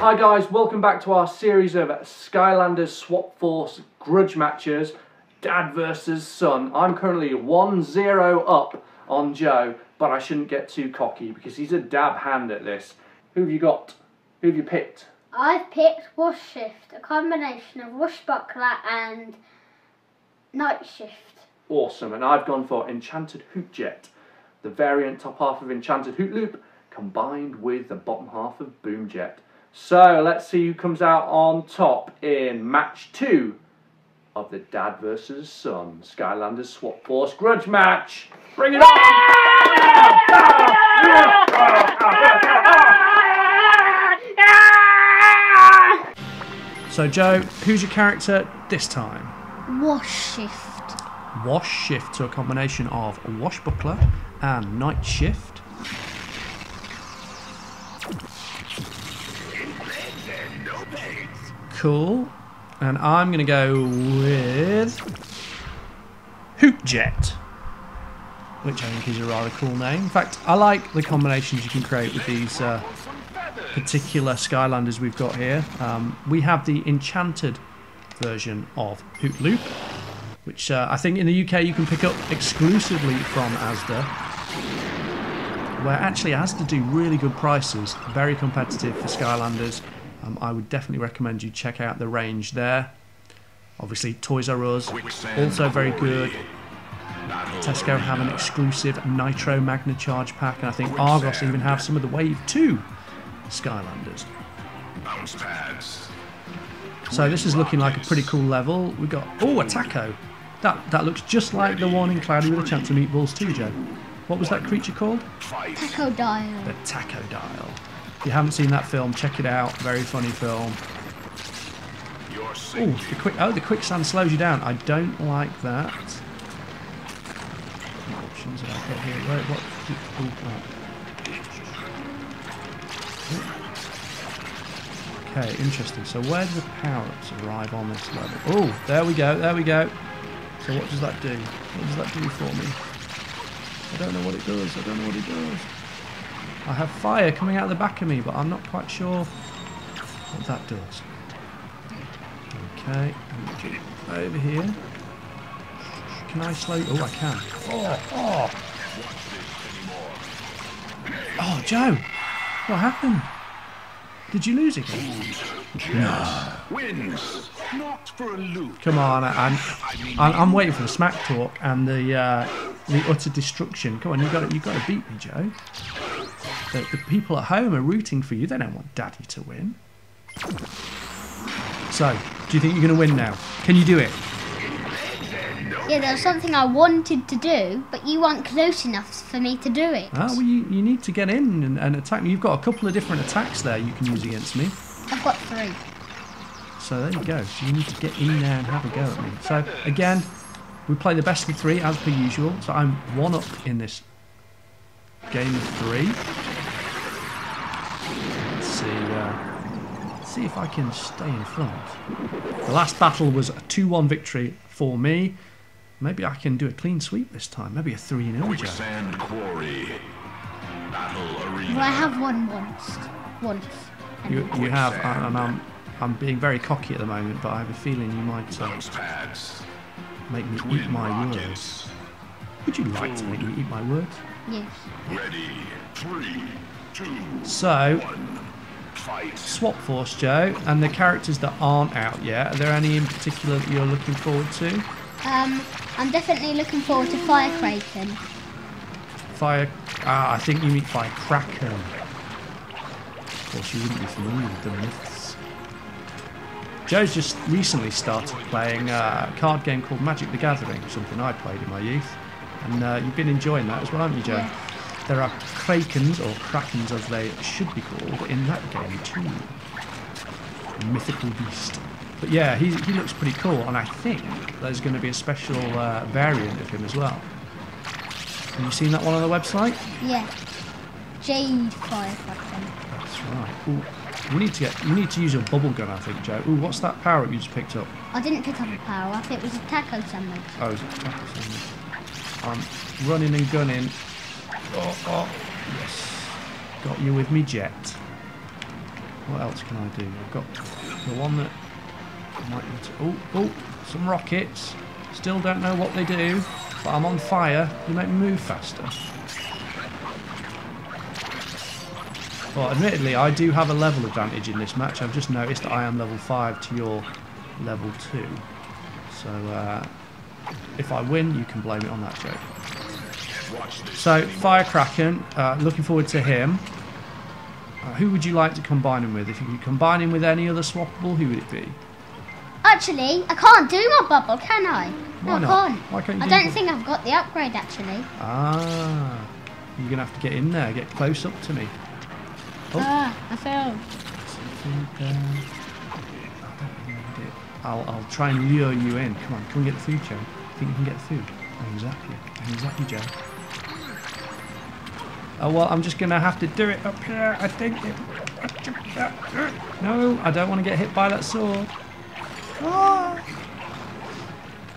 Hi guys, welcome back to our series of Skylanders Swap Force grudge matches, Dad versus Son. I'm currently 1-0 up on Joe, but I shouldn't get too cocky because he's a dab hand at this. Who have you got? Who have you picked? I've picked Wash Shift, a combination of Wash Buckler and Night Shift. Awesome, and I've gone for Enchanted Hoot Jet, the variant top half of Enchanted Hoot Loop combined with the bottom half of Boom Jet. So let's see who comes out on top in match two of the Dad versus Son Skylanders Swap Force Grudge match. Bring it on! So Joe, who's your character this time? Wash Shift. Wash Shift, so a combination of Wash Buckler and Night Shift. Cool. And I'm going to go with Hoot Jet, which I think is a rather cool name. In fact, I like the combinations you can create with these uh, particular Skylanders we've got here. Um, we have the enchanted version of Hoot Loop, which uh, I think in the UK you can pick up exclusively from Asda, where actually Asda do really good prices, very competitive for Skylanders. Um, I would definitely recommend you check out the range there. Obviously, Toys R Us, also very good. Tesco have an exclusive Nitro Magna Charge pack, and I think Argos even have some of the Wave 2 Skylanders. So this is looking like a pretty cool level. We've got, oh, a taco. That, that looks just like the one in Cloudy with a Chance of Meatballs too, Joe. What was that creature called? Tacodile. The Taco Dial. If you haven't seen that film, check it out. Very funny film. Oh, the quick oh the quicksand slows you down. I don't like that. What options have I got here? Where, what? Oh, okay, interesting. So where do the power-ups arrive on this level? Oh, there we go. There we go. So what does that do? What does that do for me? I don't know what it does. I don't know what it does. I have fire coming out of the back of me, but I'm not quite sure what that does. Okay, over here. Can I slow? Oh, I can. Oh, oh. Oh, Joe, what happened? Did you lose again? No. Wins, not for a loop. Come on, I'm, I'm, I'm waiting for the smack talk and the uh, the utter destruction. Come on, you got you got to beat me, Joe. The, the people at home are rooting for you. They don't want Daddy to win. So, do you think you're going to win now? Can you do it? Yeah, there was something I wanted to do, but you weren't close enough for me to do it. Ah, well, you, you need to get in and, and attack me. You've got a couple of different attacks there you can use against me. I've got three. So there you go. So you need to get in there and have a go at me. So again, we play the best of three as per usual. So I'm one up in this game of three. Let's see. Uh, let's see if I can stay in front. The last battle was a 2-1 victory for me. Maybe I can do a clean sweep this time. Maybe a 3 0 Quicksand Quarry. Battle Arena. Well, I have won once. Once. You, you have, and I'm, I'm being very cocky at the moment, but I have a feeling you might uh, pads. make me eat Twin my words. Would you like to make me eat my words? Yes. Ready. Three, two, So, one. Fight. Swap Force, Joe, and the characters that aren't out yet, are there any in particular that you're looking forward to? Um, I'm definitely looking forward to Fire Kraken. Fire. Ah, I think you mean Fire Kraken. Of course, you wouldn't be familiar with the myths. Joe's just recently started playing uh, a card game called Magic the Gathering, something I played in my youth. And uh, you've been enjoying that as well, haven't you, Joe? Yes. There are Krakens, or Krakens as they should be called, in that game too. Mythical beast. But yeah, he, he looks pretty cool, and I think there's going to be a special uh, variant of him as well. Have you seen that one on the website? Yeah. Jade Fire Kraken. That's right. Ooh, we need to get. You need to use your bubble gun, I think, Joe. Ooh, what's that power up you just picked up? I didn't pick up a power up, it was a taco sandwich. Oh, it tackle sandwich? I'm running and gunning. Oh, oh, yes. Got you with me jet. What else can I do? I've got the one that might need to. Oh, oh, some rockets. Still don't know what they do, but I'm on fire. You make me move faster. Well, admittedly, I do have a level advantage in this match. I've just noticed that I am level 5 to your level 2. So, uh, if I win, you can blame it on that joke. So, Fire Kraken, uh, looking forward to him. Uh, who would you like to combine him with? If you could combine him with any other swappable, who would it be? Actually, I can't do my bubble, can I? Why no, not? I can't. Why can't you I do don't think I've got the upgrade actually. Ah, you're going to have to get in there, get close up to me. Oh. Ah, I failed. Food there. I don't really need it. I'll, I'll try and lure you in. Come on, come and get the food, Joe. Think you can get the food? Exactly. Exactly, Joe. Oh, well, I'm just going to have to do it up here, I think. No, I don't want to get hit by that sword. Ah.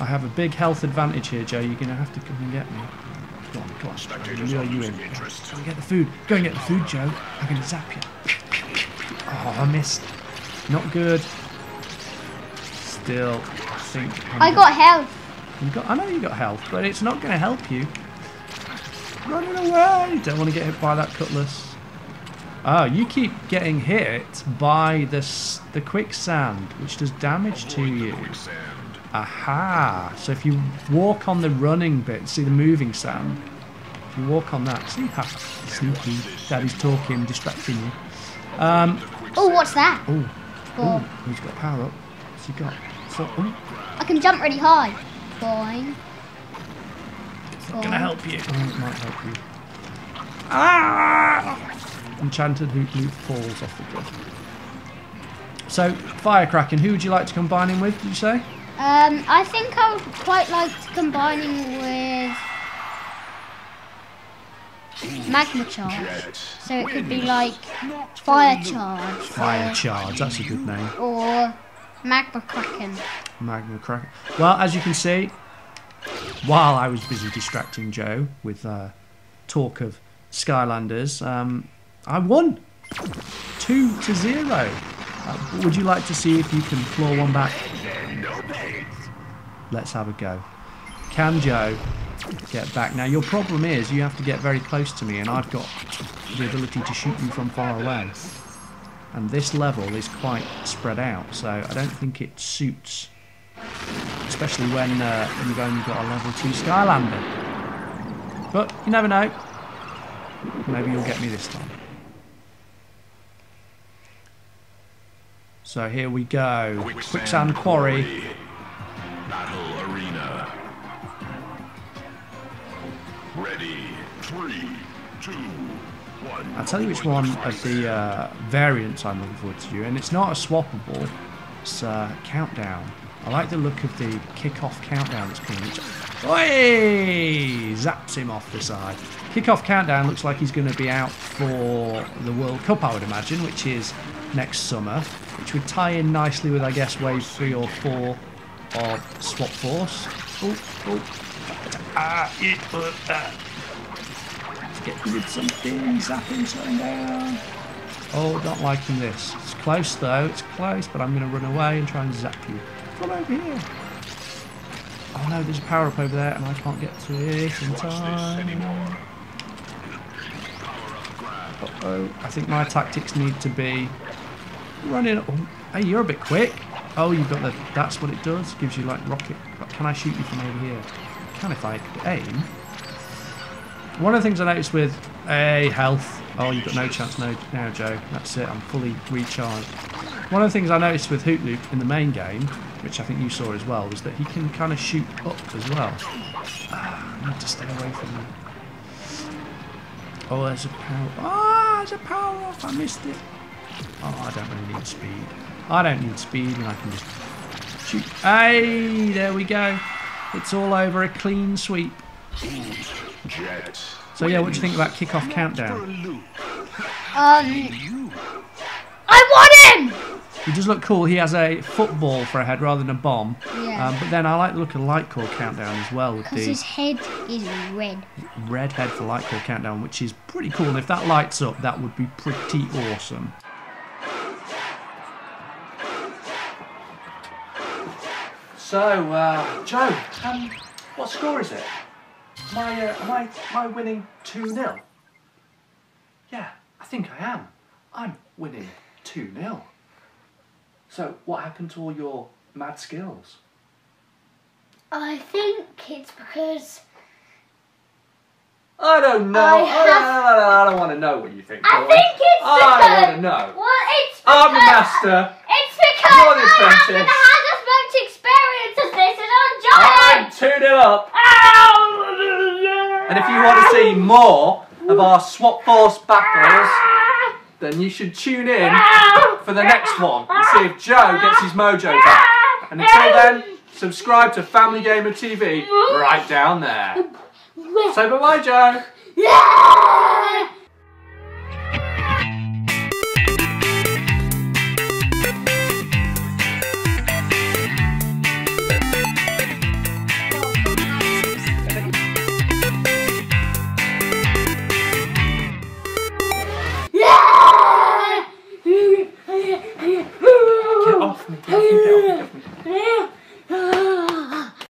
I have a big health advantage here, Joe. You're going to have to come and get me. Come on, come on. Spectators Lure are you in. interest. Go and get the food. Go and get the food, Joe. I'm going to zap you. Oh, I missed. Not good. Still, I think. I'm I gonna- got health. You got. I know you got health, but it's not going to help you. Running away. Don't want to get hit by that cutlass. Oh, you keep getting hit by the s- the quicksand, which does damage to you. Quicksand. Aha! So if you walk on the running bit, see the moving sand. If you walk on that, see how sneaky. Daddy's talking, distracting you. Um, Oh, what's that? oh, oh, he's got power up. What's he got? So, oh, I can jump really high. Boing. It's not gonna help you. Oh, it might help you. Ah! Enchanted Hoot Loop falls off the cliff. So, Fire Kraken, who would you like to combine him with, did you say? Um, I think I would quite like to combine combining with Magna Charge. So it could be like fire charge. Fire Charge, that's a good name. Or magma kraken. Magna Crack. Well, as you can see, while I was busy distracting Joe with uh, talk of Skylanders, um, I won two to zero. Uh, would you like to see if you can claw one back? Let's have a go. Can Joe get back? Now, your problem is you have to get very close to me, and I've got the ability to shoot you from far away. And this level is quite spread out, so I don't think it suits especially when, uh, you've only got a level 2 Skylander. But you never know. Maybe you'll get me this time. So here we go. Quicksand Quarry. Battle Arena. Ready. Three, two, one. I'll tell you which one of the uh, variants I'm looking forward to, you, and it's not a swappable, it's a countdown. I like the look of the kick-off countdown that's coming. Oi! Zaps him off the side. Kick-off countdown looks like he's going to be out for the World Cup, I would imagine, which is next summer, which would tie in nicely with, I guess, wave three or four of Swap Force. Oh, oh. Ah, yeah, uh, ah. Get rid of something, zap him, slow down. Oh, not liking this. It's close though, it's close, but I'm going to run away and try and zap you. Come over here. Oh no, there's a power up over there and I can't get to it in time. Uh-oh, I think my tactics need to be running. Oh, hey, you're a bit quick. Oh, you've got the. That's what it does. Gives you like rocket. Can I shoot you from over here? Can if I could aim. One of the things I noticed with a health. Oh, you've got no chance no, now, Joe. That's it. I'm fully recharged. One of the things I noticed with Hoot Loop in the main game, which I think you saw as well, was that he can kind of shoot up as well. Ah, I need to stay away from him. Oh, there's a power. Ah, there's a power off. I missed it. Oh, I don't really need speed. I don't need speed, and I can just shoot. Hey, there we go. It's all over. A clean sweep. So yeah, what do you think about kickoff countdown? Um, I won him! He does look cool. He has a football for a head rather than a bomb. Yeah. Um, but then I like the look of Lightcore Countdown as well. Because his head is red. Red head for Lightcore Countdown, which is pretty cool. And if that lights up, that would be pretty awesome. So, uh, Joe, um, what score is it? Uh, am I, am I winning 2-0? Yeah, I think I am. I'm winning 2-0. So, what happened to all your mad skills? I think it's because I don't know. I I, don't, I don't, I don't want to know what you think. I boy. think it's I because don't want to know. Well, it's because I'm the master. It's because You're the I haven't had as much experience as this, and I'm I'm giant. 2 0 up. And if you want to see more of our Swap Force battles, then you should tune in ah! for the next one and see if Joe gets his mojo back. Ah! And until then, subscribe to Family Gamer TV right down there. Say bye bye, Joe.